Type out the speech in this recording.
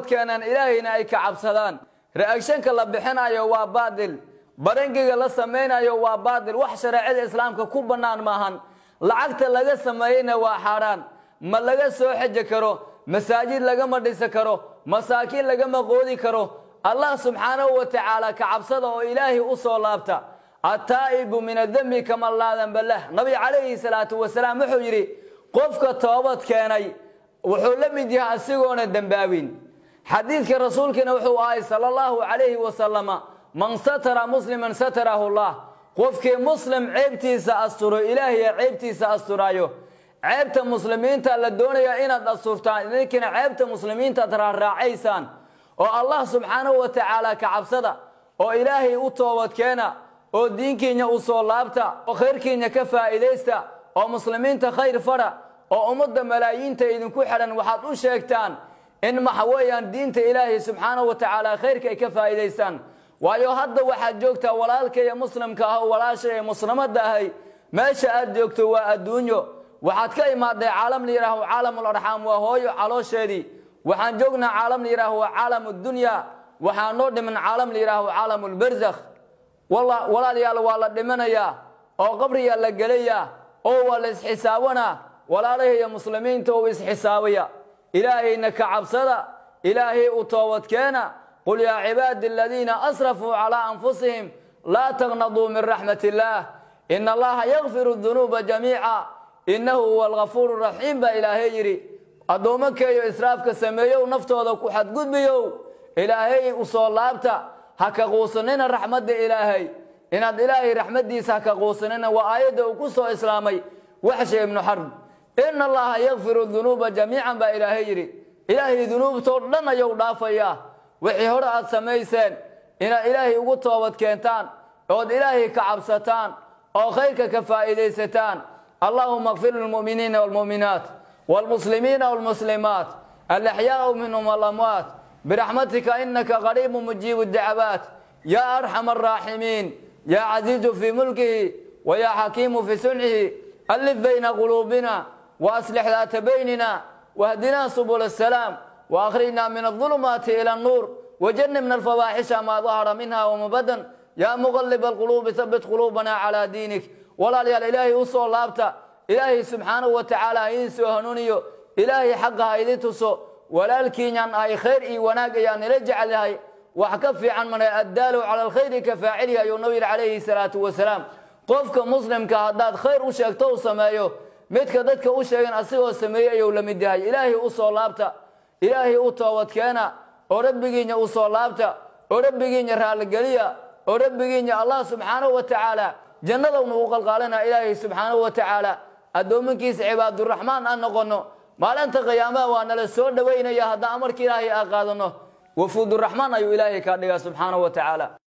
keenaan ilaahayna ay ka cabsadaan. Reagshanka la bixinayo waa baadil barangiga la samaynayo waa baadil wax shareecada islaamka ku bannaan maahan. Lacagta laga sameeyeyna waa xaaraan. Ma laga soo xeji karo masaajid lagama dhisi karo masaakiin lagama qoodi karo. Allah subxaanahu wa tacaala ka cabsada oo ilaahay u soo laabta. Attaa'ibu min adembi kaman laa danba nabi calayhi salaatu wasalaam wuxuu yidhi qofka toobad keenay wuxuu la mid yahay asigoona dembaabin xadiidka rasuulkiina wuxuu ahay sala allahu calayhi wasalama man satara musliman satarahu llah qofkii muslim ceebtiisa asturo ilaahiya ceebtiisa asturaayo. Ceebta muslimiinta la doonayaa inaad asturtaan idinkina ceebta muslimiinta ad raarraacaysaan oo allah subxaanahu wa tacaala ka cabsada oo ilaahay u toobadkeena oo diinkiinna u soo laabta oo khayrkiinna ka faa'iidaysta oo muslimiinta khayr fadha oo ummadda malaayiinta idinku xidhan waxaad u sheegtaan in waxa weeyaan diinta ilaahay subxaanahu wa tacaala khayrka ay ka faa'iidaystaan. Waayo hadda waxaad joogtaa walaalkaiyo muslimka ah oo walaasha ee muslimadda ahay meesha aad joogto waa adduunyo. Waxaad ka imaaday caalam la yidhaaho caalamul arxaam waa hooyo caloosheedii. Waxaan joognaa caalam la yidhaaho waa caalam dunya. Waxaa noo dhiman caalam la yidhaaho caalamulbarzakh walaalayaal waa la dhimanayaa oo qabriyaa la gelayaa oo waa la isxisaabanaa walaalahiiyo muslimiinta uu isxisaabaya ilaahayna ka cabsada ilaahay u toobadkeena qul yaa cibaadi aladiina asrafuu calaa anfusihim laa taqnaduu min raxmat illaah ina allaha yakfiru dunuuba jamiica innahu huwa algafuuru raxiim baa ilaahay yidhi addoommakeeyo israafka sameeyow naftooda ku xadgudbiyow ilaahay u soo laabta ha ka quusanina raxmadda ilaahay inaad ilaahay raxmaddiisa ha ka quusanina waa aayadda uu ku soo islaamay waxshe ibnu xarb ina allaha yakfiru dunuuba jamiican baa ilaahay yidhi. Ilaahay dunuubtoo dhan ayuu dhaafayaa. Wixii hore aad samayseen inaad ilaahay ugu toobad keentaan ood ilaahay ka cabsataan oo khayrka ka faa'iidaysataan. Allahuma kfir lilmu'miniina waalmu'minaat waalmuslimiina waalmuslimaat alaxyaau minhum walamwaat biraxmatika inaka qariibu mujiibu dacawaat yaa arxam araaximiin yaa casiizu fii mulkihi wayaa xakiimu fii suncihi alif bayna quluubina waaslix daata baynina wahdinaa subul asalaam واخرجنا من الظلمات الى النور وجنبنا الفواحش ما ظهر منها وما بدن يا مغلب القلوب ثبت قلوبنا على دينك ولا لي الهي وصو لابتا الهي سبحانه وتعالى ينسو هنونيو الهي حقها يدتسو ولكن ان اي خير اي وناق يا نرجع لهي وحكفي عن من الدال على الخير كفاعلها ينوير عليه الصلاه والسلام قفك مسلم كهداد خير وشيغتو سمايو midka dadka u sheegan asigoo sameeyey ayuu la mid yahay. Ilaahay u soo laabta. Ilaahay u toobadkeena oo rabbigiinna u soo laabta. Oo rabbigiinna raalligeliya oo rabbigiinna allah subxaanahu wa tacaala. Jannadowna u qalqaalina ilaahay subxaanahu wa tacaala. Addoominkiisa cibaaduraxmaan aan noqonno. Maalinta qiyaamaha waa nala soo dhowaynaya haddaan amarka ilaahay aa qaadano. Wafuuduraxmaan ayuu ilaahay kaa dhigaa subxaanahu wa tacaala